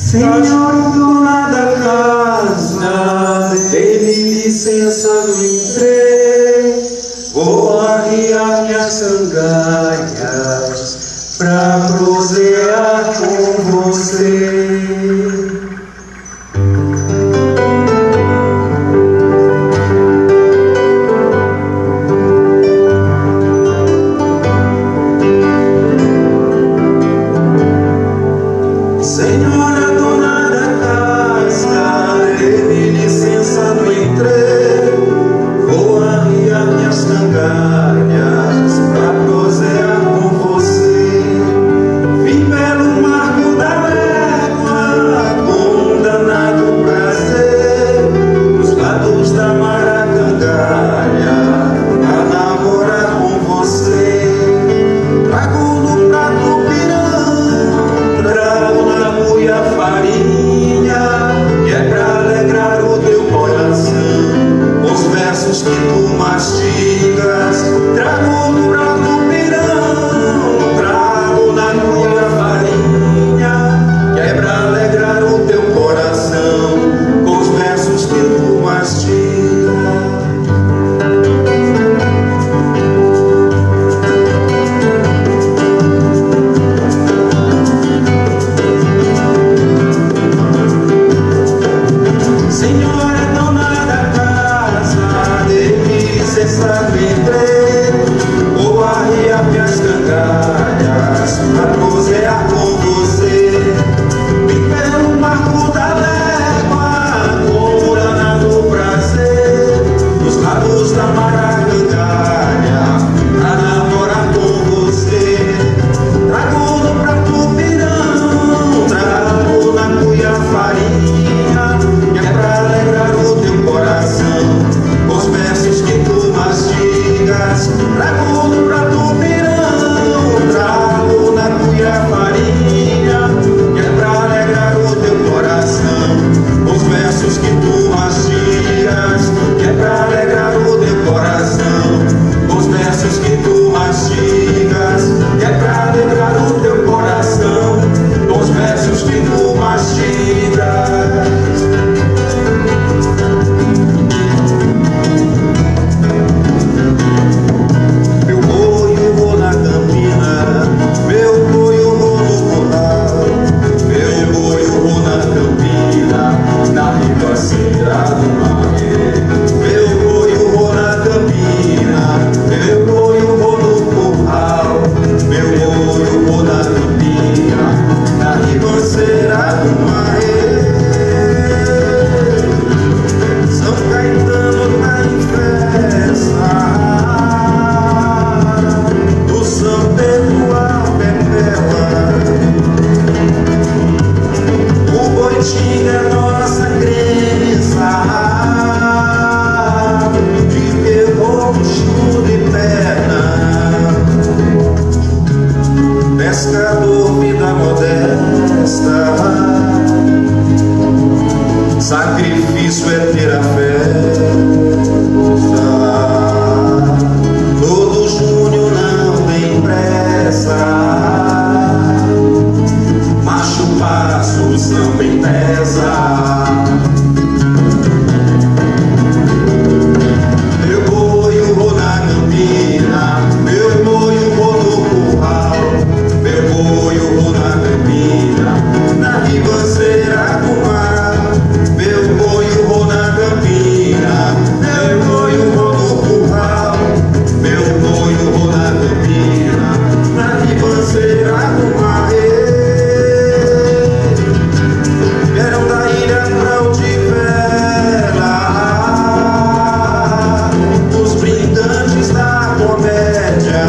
Senhor, do da casa, dê-me licença, me entrei. Vou arriar minhas sangaias pra prosear com você. Señor.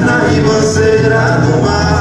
na ribanceira do mar.